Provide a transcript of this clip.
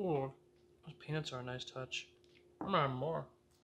Ooh, those peanuts are a nice touch. I'm gonna have more.